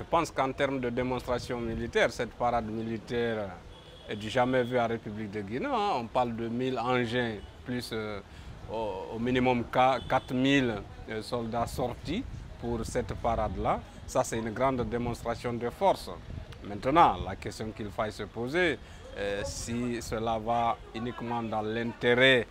Je pense qu'en termes de démonstration militaire, cette parade militaire est du jamais vue en République de Guinée. Hein. On parle de 1000 engins plus euh, au, minimum 4000 euh, soldats sortis pour cette parade-là. Ça, c'est une grande démonstration de force. Maintenant, la question qu'il faille se poser, euh, si cela va uniquement dans l'intérêt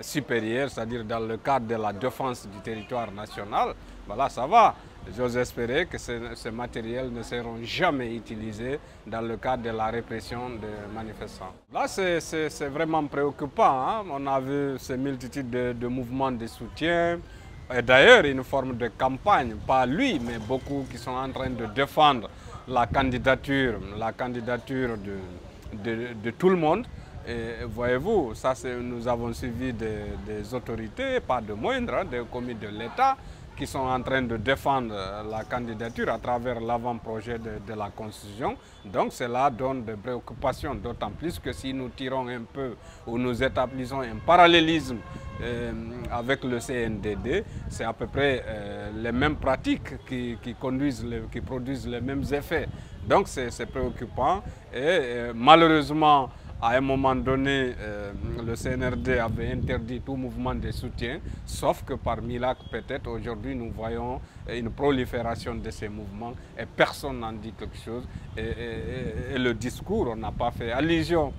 supérieur, c'est-à-dire dans le cadre de la défense du territoire national, voilà, ça va. J'ose espérer que ces, matériels ne seront jamais utilisés dans le cadre de la répression des manifestants. Là, c'est vraiment préoccupant. Hein. On a vu ces multitudes de, mouvements de soutien. Et d'ailleurs, une forme de campagne, pas lui, mais beaucoup qui sont en train de défendre la candidature, la candidature de, tout le monde. Voyez-vous, ça nous avons suivi des, autorités, pas de moindre, hein, des commis de l'État, qui sont en train de défendre la candidature à travers l'avant-projet de, la Constitution. Donc cela donne des préoccupations, d'autant plus que si nous tirons un peu ou nous établissons un parallélisme euh, avec le CNDD, c'est à peu près euh, les mêmes pratiques qui, conduisent, qui produisent les mêmes effets. Donc c'est préoccupant et euh, malheureusement, à un moment donné, euh, le CNRD avait interdit tout mouvement de soutien, sauf que par miracle, peut-être aujourd'hui, nous voyons une prolifération de ces mouvements et personne n'en dit quelque chose. Et, le discours, on n'a pas fait allusion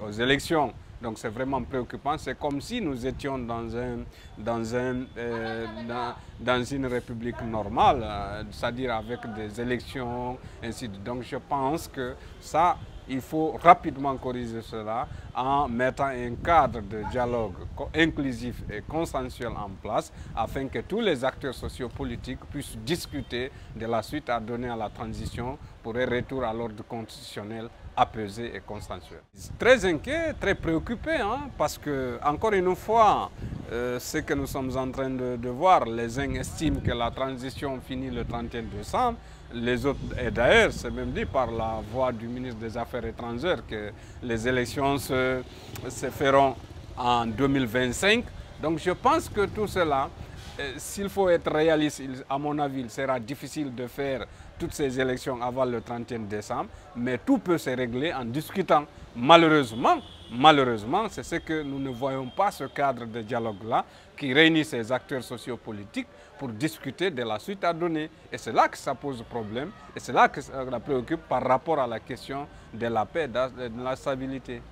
aux élections. Donc c'est vraiment préoccupant. C'est comme si nous étions dans, un, dans, euh, une république normale, euh, c'est-à-dire avec des élections, ainsi de Donc je pense que ça, il faut rapidement corriger cela en mettant un cadre de dialogue inclusif et consensuel en place afin que tous les acteurs sociopolitiques puissent discuter de la suite à donner à la transition pour un retour à l'ordre constitutionnel apaisé et consensuel. Très inquiet, très préoccupé, hein, parce que, encore une fois, euh, ce que nous sommes en train de, voir, les uns estiment que la transition finit le 31 décembre, les autres, et d'ailleurs, c'est même dit par la voix du ministre des Affaires étrangères que les élections se, feront en 2025. Donc je pense que tout cela, euh, s'il faut être réaliste, à mon avis, il sera difficile de faire toutes ces élections avant le 31 décembre, mais tout peut se régler en discutant. Malheureusement, malheureusement, c'est ce que nous ne voyons pas, ce cadre de dialogue-là, qui réunit ces acteurs sociopolitiques pour discuter de la suite à donner. Et c'est là que ça pose problème, et c'est là que ça préoccupe par rapport à la question de la paix de la stabilité.